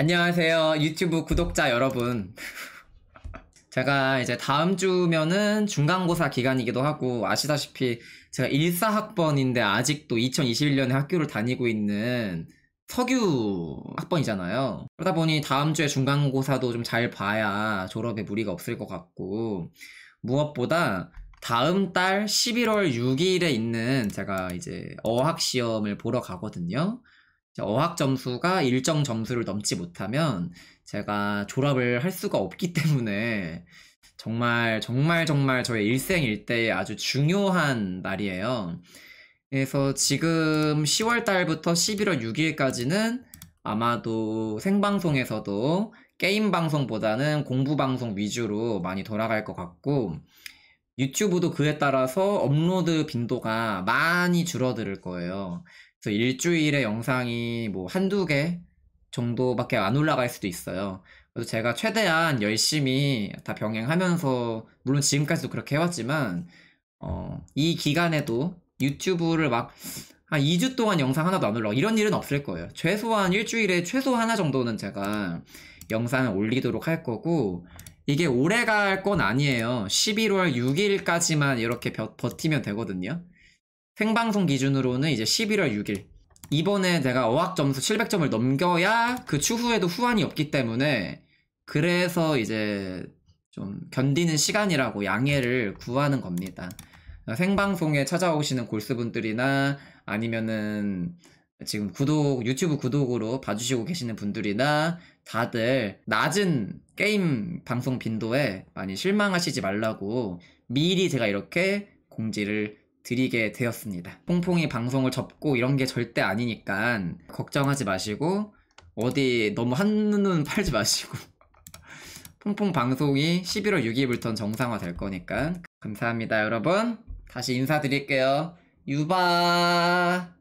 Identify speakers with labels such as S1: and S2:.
S1: 안녕하세요. 유튜브 구독자 여러분. 제가 이제 다음 주면은 중간고사 기간이기도 하고 아시다시피 제가 14학번인데 아직도 2021년에 학교를 다니고 있는 석유 학번이잖아요. 그러다 보니 다음 주에 중간고사도 좀 잘 봐야 졸업에 무리가 없을 것 같고 무엇보다 다음 달 11월 6일에 있는 제가 이제 어학 시험을 보러 가거든요. 어학 점수가 일정 점수를 넘지 못하면 제가 졸업을 할 수가 없기 때문에 정말 정말 정말 저의 일생 일대의 아주 중요한 날이에요. 그래서 지금 10월 달부터 11월 6일까지는 아마도 생방송에서도 게임 방송보다는 공부 방송 위주로 많이 돌아갈 것 같고 유튜브도 그에 따라서 업로드 빈도가 많이 줄어들 거예요. 그래서 일주일에 영상이 뭐 한두 개 정도밖에 안 올라갈 수도 있어요. 그래서 제가 최대한 열심히 다 병행하면서, 물론 지금까지도 그렇게 해왔지만, 어, 이 기간에도 유튜브를 막, 한 2주 동안 영상 하나도 안 올라가. 이런 일은 없을 거예요. 최소한 일주일에 최소 하나 정도는 제가 영상을 올리도록 할 거고, 이게 오래 갈 건 아니에요. 11월 6일까지만 이렇게 버티면 되거든요. 생방송 기준으로는 이제 11월 6일. 이번에 내가 어학 점수 700점을 넘겨야 그 추후에도 후환이 없기 때문에 그래서 이제 좀 견디는 시간이라고 양해를 구하는 겁니다. 생방송에 찾아오시는 골스분들이나 아니면은 지금 구독, 유튜브 구독으로 봐주시고 계시는 분들이나 다들 낮은 게임 방송 빈도에 많이 실망하시지 말라고 미리 제가 이렇게 공지를 드리게 되었습니다. 퐁퐁이 방송을 접고 이런 게 절대 아니니까 걱정하지 마시고 어디 너무 한눈 팔지 마시고 퐁퐁 방송이 11월 6일부터 정상화 될 거니까 감사합니다 여러분. 다시 인사드릴게요. 유바